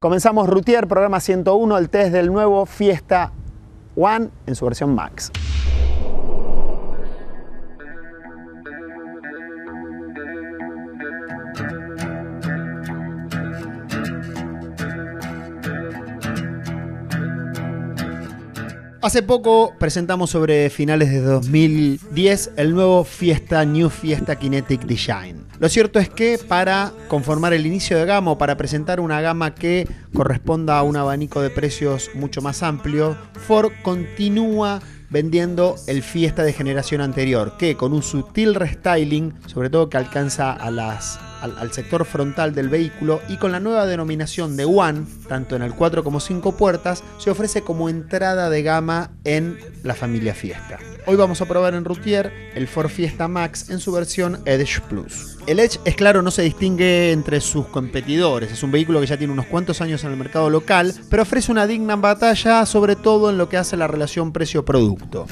Comenzamos Routier, programa 101, el test del nuevo Fiesta One en su versión Max. Hace poco presentamos sobre finales de 2010 el nuevo Fiesta New Fiesta Kinetic Design. Lo cierto es que para conformar el inicio de gama o para presentar una gama que corresponda a un abanico de precios mucho más amplio, Ford continúa vendiendo el Fiesta de generación anterior, que con un sutil restyling, sobre todo que alcanza a las al, sector frontal del vehículo y con la nueva denominación de One, tanto en el 4 como 5 puertas, se ofrece como entrada de gama en la familia Fiesta. Hoy vamos a probar en Routier el Ford Fiesta Max en su versión Edge Plus. El Edge, es claro, no se distingue entre sus competidores. Es un vehículo que ya tiene unos cuantos años en el mercado local, pero ofrece una digna batalla, sobre todo en lo que hace la relación precio-producto.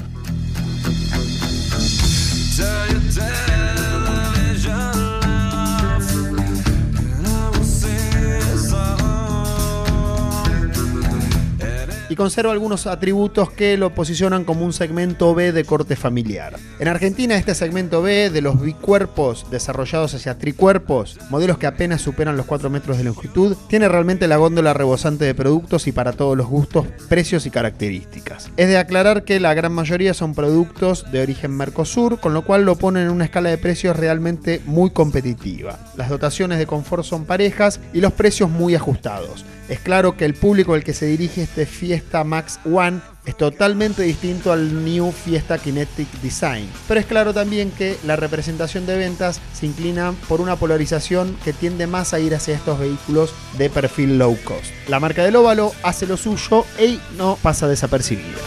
Y conserva algunos atributos que lo posicionan como un segmento B de corte familiar. En Argentina este segmento B de los bicuerpos desarrollados hacia tricuerpos, modelos que apenas superan los 4 metros de longitud, tiene realmente la góndola rebosante de productos y para todos los gustos, precios y características. Es de aclarar que la gran mayoría son productos de origen Mercosur, con lo cual lo ponen en una escala de precios realmente muy competitiva. Las dotaciones de confort son parejas y los precios muy ajustados. Es claro que el público al que se dirige este Fiesta Max One es totalmente distinto al New Fiesta Kinetic Design. Pero es claro también que la representación de ventas se inclina por una polarización que tiende más a ir hacia estos vehículos de perfil low cost. La marca del óvalo hace lo suyo y no pasa desapercibida.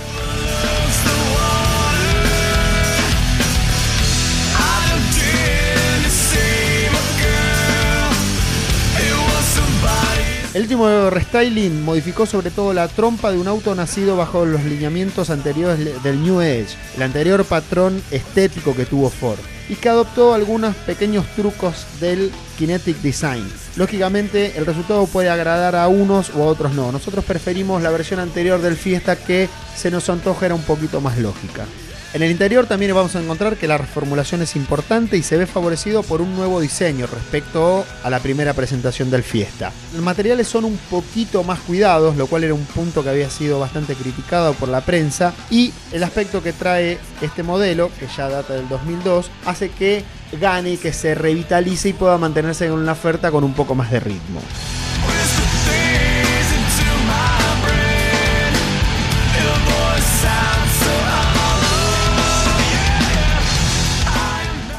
El último restyling modificó sobre todo la trompa de un auto nacido bajo los lineamientos anteriores del New Edge, el anterior patrón estético que tuvo Ford, y que adoptó algunos pequeños trucos del Kinetic Design. Lógicamente el resultado puede agradar a unos o a otros no. Nosotros preferimos la versión anterior del Fiesta que se nos antoja era un poquito más lógica. En el interior también vamos a encontrar que la reformulación es importante y se ve favorecido por un nuevo diseño respecto a la primera presentación del Fiesta. Los materiales son un poquito más cuidados, lo cual era un punto que había sido bastante criticado por la prensa, y el aspecto que trae este modelo, que ya data del 2002, hace que gane que se revitalice y pueda mantenerse en una oferta con un poco más de ritmo.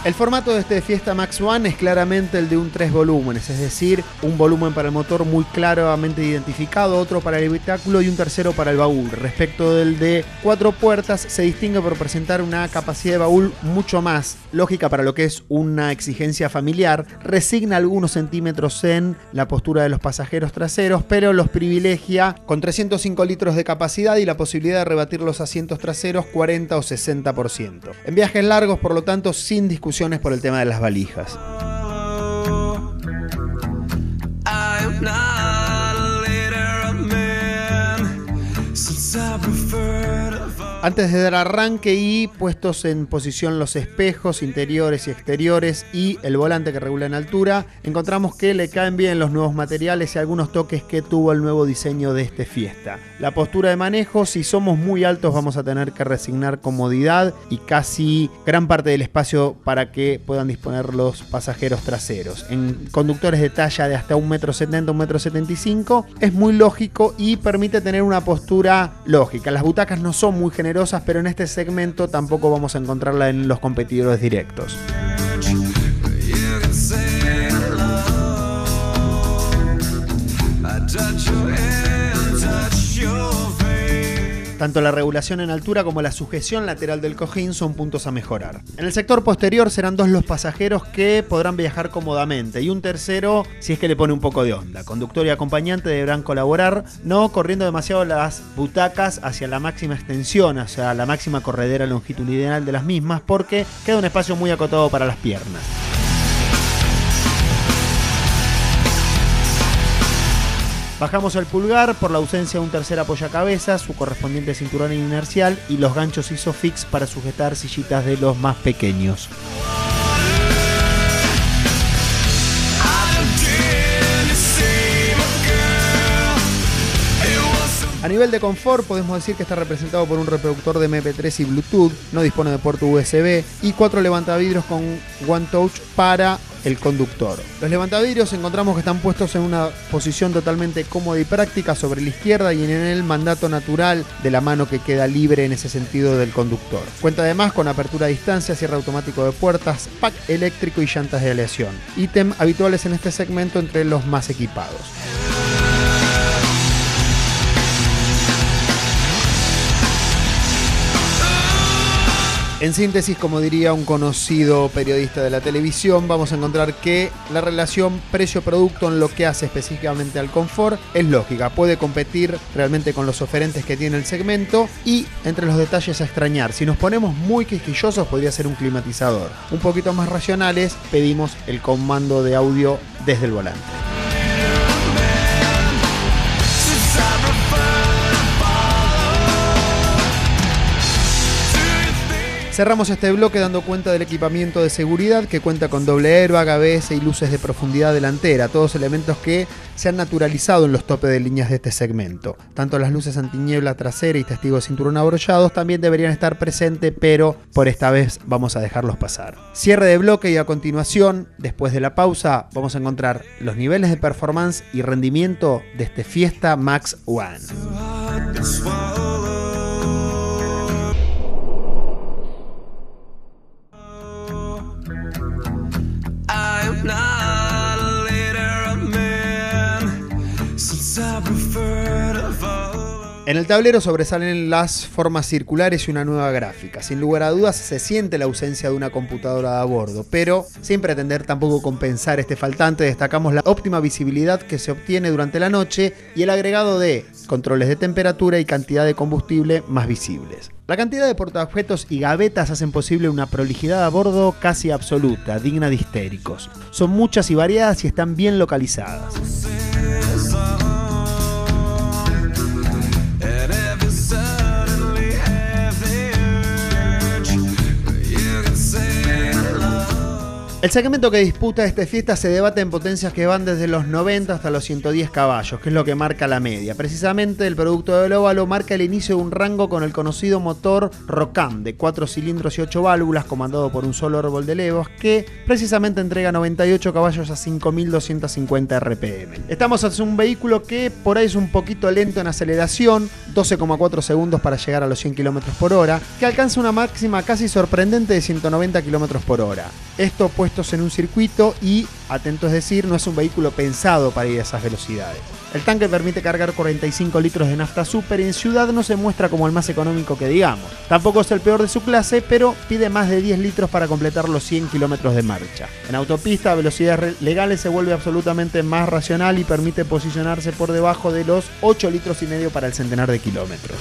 El formato de este Fiesta Max One es claramente el de un tres volúmenes, es decir, un volumen para el motor muy claramente identificado, otro para el habitáculo y un tercero para el baúl. Respecto del de cuatro puertas, se distingue por presentar una capacidad de baúl mucho más lógica para lo que es una exigencia familiar, resigna algunos centímetros en la postura de los pasajeros traseros, pero los privilegia con 305 litros de capacidad y la posibilidad de rebatir los asientos traseros 40 o 60%. En viajes largos, por lo tanto, sin discusión por el tema de las valijas. Antes de dar arranque y puestos en posición los espejos interiores y exteriores y el volante que regula en altura, encontramos que le caen bien los nuevos materiales y algunos toques que tuvo el nuevo diseño de este Fiesta. La postura de manejo, si somos muy altos vamos a tener que resignar comodidad y casi gran parte del espacio para que puedan disponer los pasajeros traseros. En conductores de talla de hasta 1,70m, 1,75m es muy lógico y permite tener una postura lógica. Las butacas no son muy pero en este segmento tampoco vamos a encontrarla en los competidores directos. Tanto la regulación en altura como la sujeción lateral del cojín son puntos a mejorar. En el sector posterior serán dos los pasajeros que podrán viajar cómodamente y un tercero si es que le pone un poco de onda. Conductor y acompañante deberán colaborar, no corriendo demasiado las butacas hacia la máxima extensión, hacia la máxima corredera longitudinal de las mismas, porque queda un espacio muy acotado para las piernas. Bajamos el pulgar por la ausencia de un tercer apoyacabezas, su correspondiente cinturón inercial y los ganchos ISOFIX para sujetar sillitas de los más pequeños. A nivel de confort podemos decir que está representado por un reproductor de MP3 y Bluetooth, no dispone de puerto USB y cuatro levantavidrios con One Touch para el conductor. Los levantavidrios encontramos que están puestos en una posición totalmente cómoda y práctica sobre la izquierda y en el mandato natural de la mano que queda libre en ese sentido del conductor. Cuenta además con apertura a distancia, cierre automático de puertas, pack eléctrico y llantas de aleación. Ítem habituales en este segmento entre los más equipados. En síntesis, como diría un conocido periodista de la televisión, vamos a encontrar que la relación precio-producto en lo que hace específicamente al confort es lógica. Puede competir realmente con los oferentes que tiene el segmento y entre los detalles a extrañar. Si nos ponemos muy quisquillosos podría ser un climatizador. Un poquito más racionales pedimos el comando de audio desde el volante. Cerramos este bloque dando cuenta del equipamiento de seguridad que cuenta con doble airbag, ABS y luces de profundidad delantera, todos elementos que se han naturalizado en los topes de líneas de este segmento. Tanto las luces antiniebla trasera y testigos de cinturón abrochados también deberían estar presentes, pero por esta vez vamos a dejarlos pasar. Cierre de bloque y a continuación, después de la pausa, vamos a encontrar los niveles de performance y rendimiento de este Fiesta Max One. En el tablero sobresalen las formas circulares y una nueva gráfica. Sin lugar a dudas se siente la ausencia de una computadora a bordo, pero sin pretender tampoco compensar este faltante, destacamos la óptima visibilidad que se obtiene durante la noche y el agregado de controles de temperatura y cantidad de combustible más visibles. La cantidad de portaobjetos y gavetas hacen posible una prolijidad a bordo casi absoluta, digna de histéricos. Son muchas y variadas y están bien localizadas. El segmento que disputa esta fiesta se debate en potencias que van desde los 90 hasta los 110 caballos, que es lo que marca la media. Precisamente el producto del óvalo marca el inicio de un rango con el conocido motor Rocam de 4 cilindros y 8 válvulas comandado por un solo árbol de levos que precisamente entrega 98 caballos a 5250 RPM. Estamos ante un vehículo que por ahí es un poquito lento en aceleración, 12,4 segundos para llegar a los 100 km por hora, que alcanza una máxima casi sorprendente de 190 km por hora. Esto puestos en un circuito y, atento es decir, no es un vehículo pensado para ir a esas velocidades. El tanque permite cargar 45 litros de nafta super y en ciudad no se muestra como el más económico que digamos. Tampoco es el peor de su clase, pero pide más de 10 litros para completar los 100 kilómetros de marcha. En autopista a velocidades legales se vuelve absolutamente más racional y permite posicionarse por debajo de los 8 litros y medio para el centenar de kilómetros.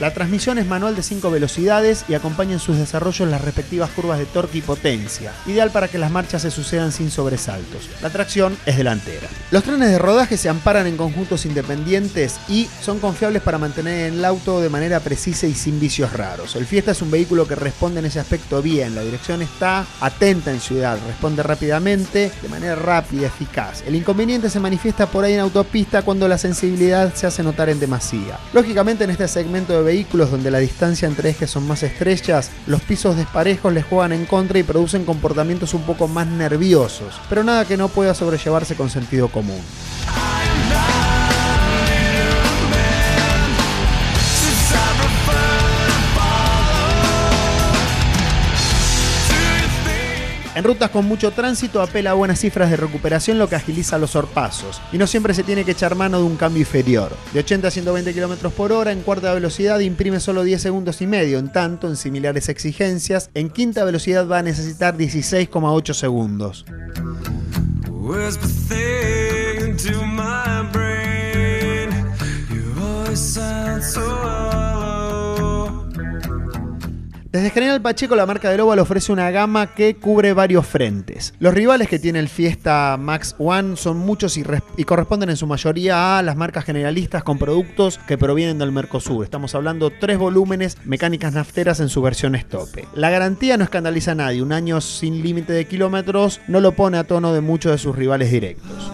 La transmisión es manual de 5 velocidades y acompaña en sus desarrollos las respectivas curvas de torque y potencia, ideal para que las marchas se sucedan sin sobresaltos. La tracción es delantera. Los trenes de rodaje se amparan en conjuntos independientes y son confiables para mantener el auto de manera precisa y sin vicios raros. El Fiesta es un vehículo que responde en ese aspecto bien, la dirección está atenta en ciudad, responde rápidamente, de manera rápida y eficaz. El inconveniente se manifiesta por ahí en autopista cuando la sensibilidad se hace notar en demasía. Lógicamente en este segmento de vehículos donde la distancia entre ejes son más estrechas, los pisos desparejos les juegan en contra y producen comportamientos un poco más nerviosos, pero nada que no pueda sobrellevarse con sentido común. En rutas con mucho tránsito apela a buenas cifras de recuperación lo que agiliza los sorpasos y no siempre se tiene que echar mano de un cambio inferior. De 80 a 120 km por hora en cuarta velocidad imprime solo 10 segundos y medio, en tanto en similares exigencias en quinta velocidad va a necesitar 16,8 segundos. Desde General Pacheco la marca del Oval ofrece una gama que cubre varios frentes. Los rivales que tiene el Fiesta Max One son muchos y, corresponden en su mayoría a las marcas generalistas con productos que provienen del Mercosur. Estamos hablando tres volúmenes mecánicas nafteras en su versión tope. La garantía no escandaliza a nadie, un año sin límite de kilómetros no lo pone a tono de muchos de sus rivales directos.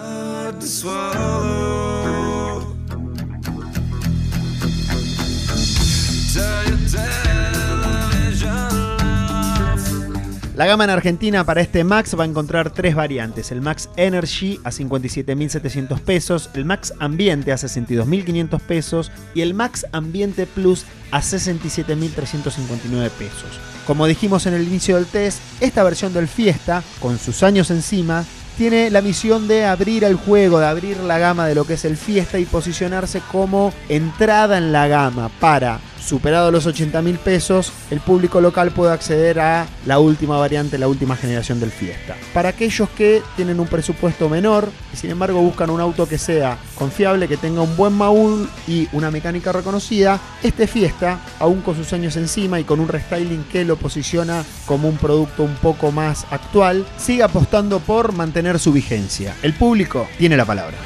La gama en Argentina para este Max va a encontrar tres variantes. El Max Energy a 57.700 pesos, el Max Ambiente a 62.500 pesos y el Max Ambiente Plus a 67.359 pesos. Como dijimos en el inicio del test, esta versión del Fiesta, con sus años encima, tiene la misión de abrir el juego, de abrir la gama de lo que es el Fiesta y posicionarse como entrada en la gama para superado los 80 mil pesos, el público local puede acceder a la última variante, la última generación del Fiesta. Para aquellos que tienen un presupuesto menor y sin embargo buscan un auto que sea confiable, que tenga un buen maúl y una mecánica reconocida, este Fiesta, aún con sus años encima y con un restyling que lo posiciona como un producto un poco más actual, sigue apostando por mantener su vigencia. El público tiene la palabra.